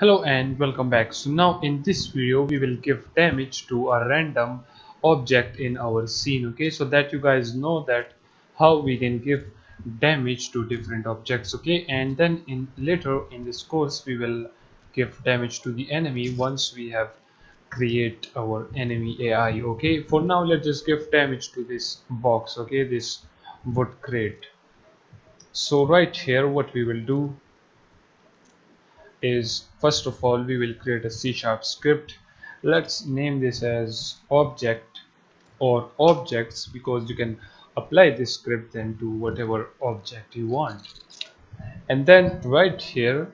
Hello and welcome back. So now in this video we will give damage to a random object in our scene okay? So that you guys know that how we can give damage to different objects okay? And then in later in this course we will give damage to the enemy once we have create our enemy AI okay? For now let's just give damage to this box okay? This wood crate. So right here what we will do is first of all we will create a C sharp script. Let's name this as object or objects because you can apply this script then to whatever object you want. And then right here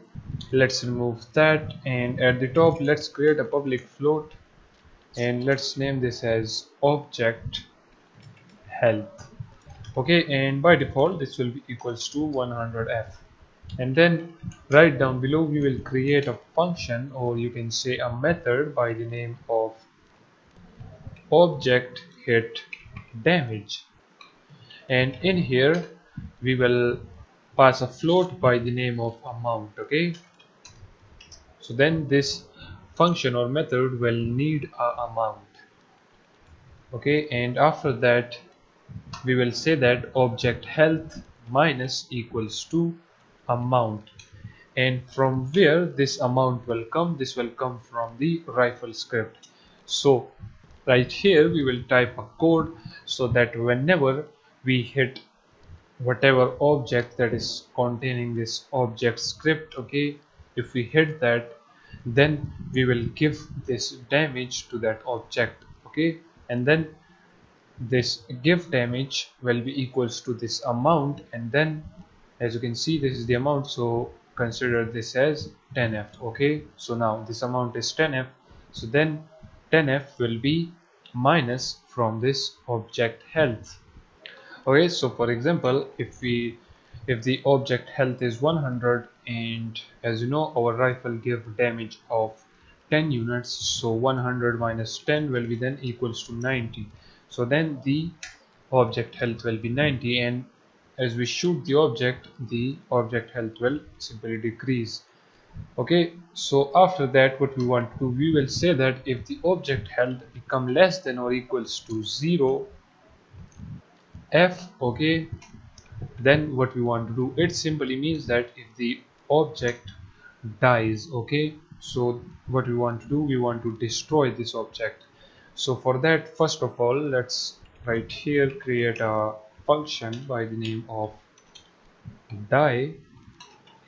let's remove that and at the top let's create a public float and let's name this as object health. Okay and by default this will be equals to 100f and then right down below we will create a function or you can say a method by the name of object hit damage. And in here we will pass a float by the name of amount okay? So then this function or method will need a amount okay? And after that we will say that object health minus equals to amount. And from where this amount will come this will come from the rifle script. So right here we will type a code so that whenever we hit whatever object that is containing this object script okay if we hit that then we will give this damage to that object okay? And then this give damage will be equals to this amount and then as you can see this is the amount. So consider this as 10f okay? So now this amount is 10f so then 10f will be minus from this object health. Okay so for example if we if the object health is 100 and as you know our rifle give damage of 10 units so 100 minus 10 will be then equals to 90 so then the object health will be 90 and as we shoot the object the object health will simply decrease. Okay so after that what we want to do we will say that if the object health become less than or equals to 0 f okay then what we want to do it simply means that if the object dies okay so what we want to do we want to destroy this object. So for that first of all let's right here create a function by the name of die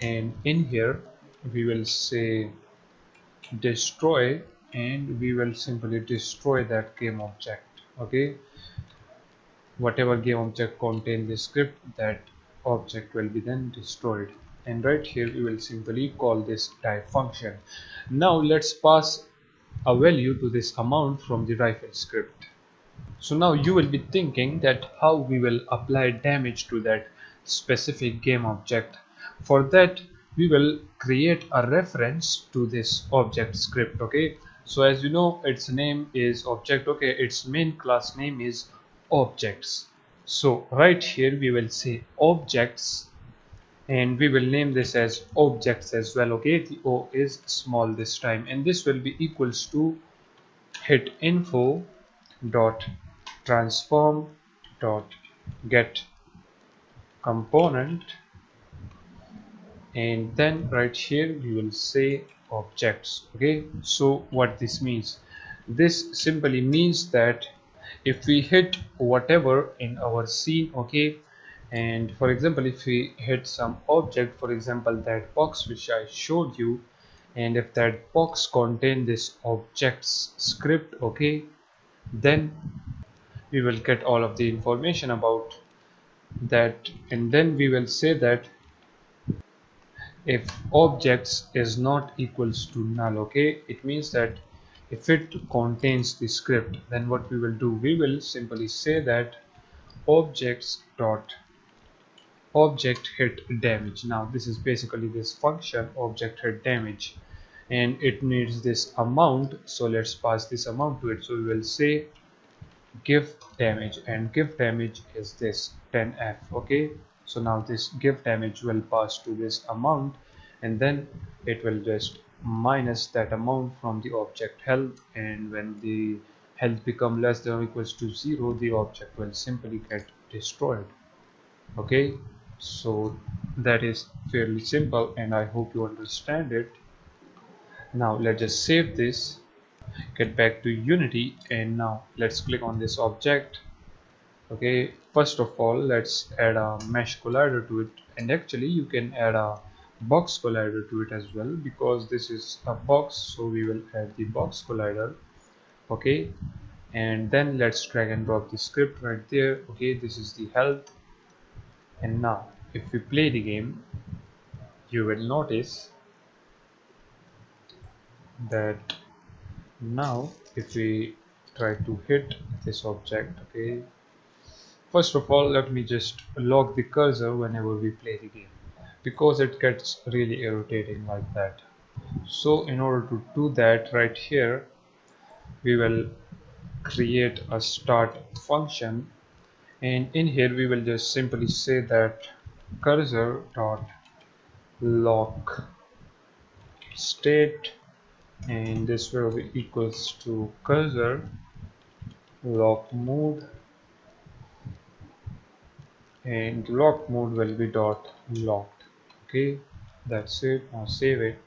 and in here we will say destroy and we will simply destroy that game object okay? Whatever game object contain the script that object will be then destroyed. And right here we will simply call this die function. Now let's pass a value to this amount from the rifle script so now you will be thinking that how we will apply damage to that specific game object. For that we will create a reference to this object script okay? So as you know its name is object okay? Its main class name is objects. So right here we will say objects and we will name this as objects as well okay? The o is small this time and this will be equals to hit info dot transform dot get component. And then right here we will say objects okay? So what this means? This simply means that if we hit whatever in our scene okay? And for example if we hit some object for example that box which I showed you and if that box contain this objects script okay then we will get all of the information about that. And then we will say that if objects is not equals to null okay? It means that if it contains the script then what we will do? We will simply say that objects dot object hit damage. Now this is basically this function object hit damage and it needs this amount so let's pass this amount to it. So we will say give damage and give damage is this 10f okay? So now this give damage will pass to this amount and then it will just minus that amount from the object health and when the health become less than or equals to zero the object will simply get destroyed okay? So that is fairly simple and I hope you understand it now let's just save this get back to unity and now let's click on this object. Okay first of all let's add a mesh collider to it. And actually you can add a box collider to it as well because this is a box so we will add the box collider. Okay and then let's drag and drop the script right there. Okay this is the health and now if we play the game you will notice that now if we try to hit this object okay first of all let me just lock the cursor whenever we play the game because it gets really irritating like that. So in order to do that right here we will create a start function and in here we will just simply say that cursor dot lock state and this will be equals to cursor lock mode. And lock mode will be dot locked. Okay that's it. Now save it.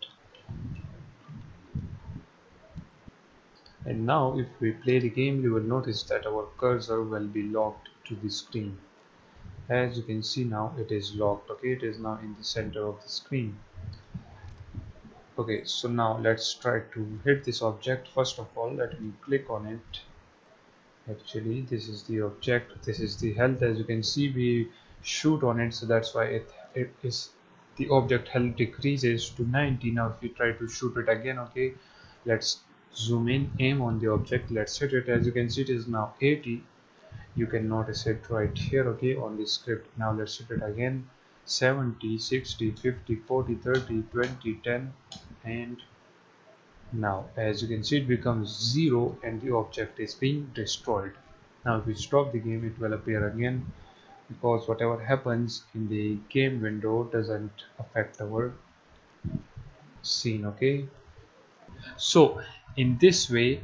And now if we play the game you will notice that our cursor will be locked to the screen. As you can see now it is locked. Okay it is now in the center of the screen okay so now let's try to hit this object. First of all let me click on it. Actually this is the object. This is the health. As you can see we shoot on it so that's why it it is the object health decreases to 90 now if we try to shoot it again okay let's zoom in aim on the object. Let's hit it. As you can see it is now 80 you can notice it right here okay on the script. Now let's hit it again. 70 60 50 40 30 20 10 and now as you can see it becomes zero and the object is being destroyed. Now if we stop the game it will appear again because whatever happens in the game window doesn't affect our scene okay? So in this way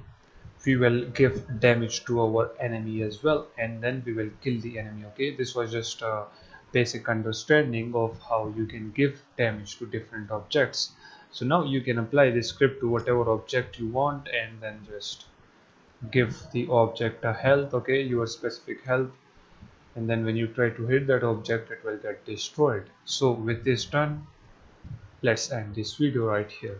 we will give damage to our enemy as well and then we will kill the enemy okay? This was just a basic understanding of how you can give damage to different objects so now you can apply this script to whatever object you want and then just give the object a health okay your specific health. And then when you try to hit that object it will get destroyed. So with this done let's end this video right here